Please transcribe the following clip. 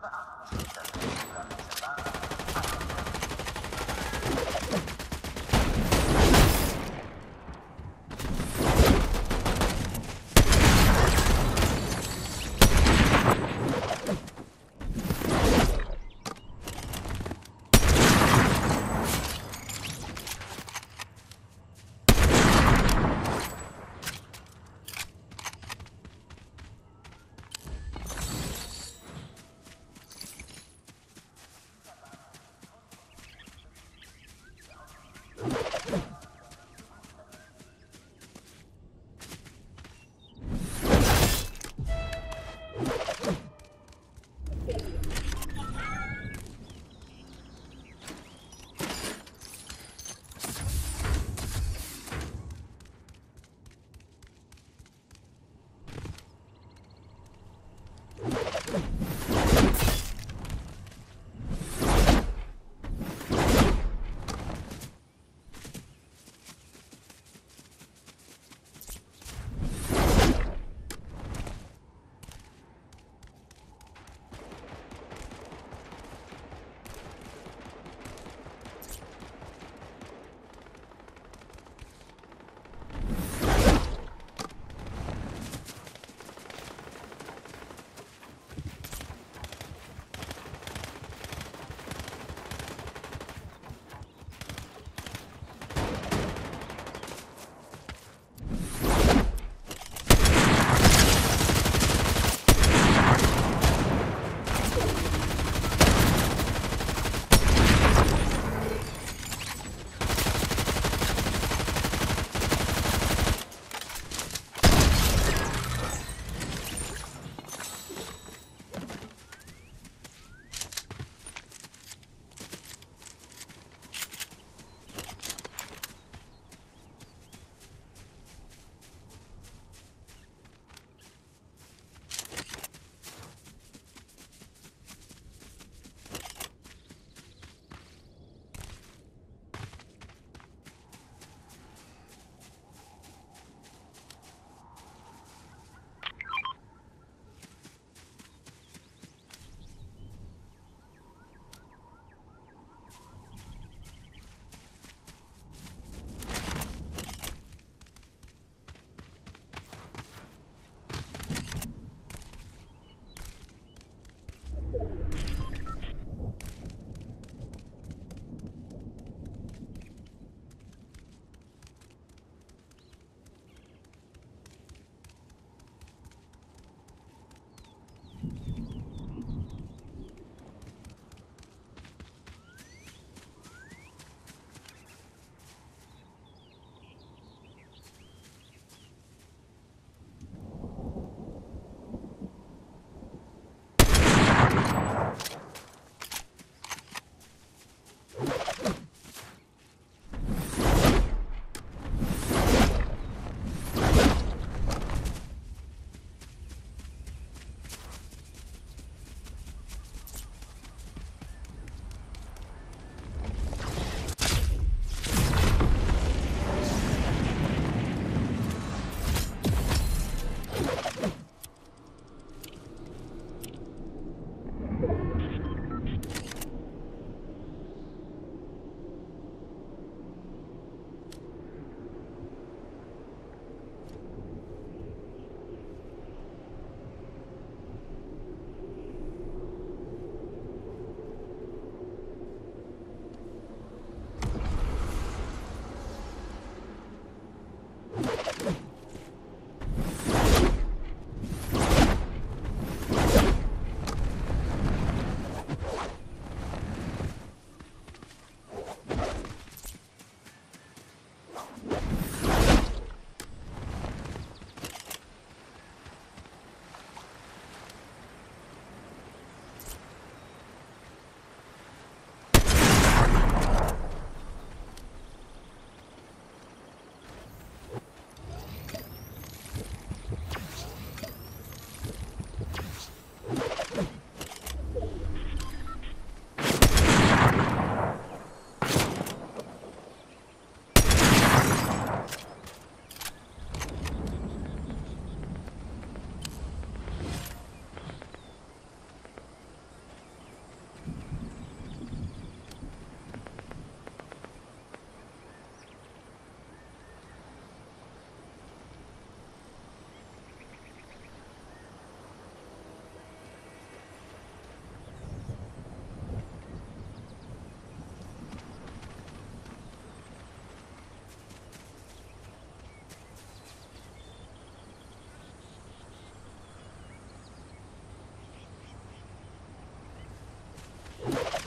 知ってる。You